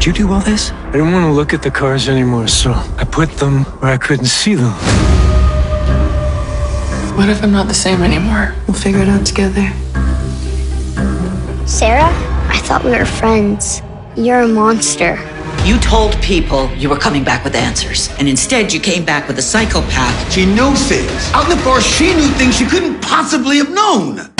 Did you do all this? I didn't want to look at the cars anymore, so I put them where I couldn't see them. What if I'm not the same anymore? We'll figure it out together. Sarah, I thought we were friends. You're a monster. You told people you were coming back with answers, and instead you came back with a psychopath. She knew things. Out in the forest, she knew things she couldn't possibly have known.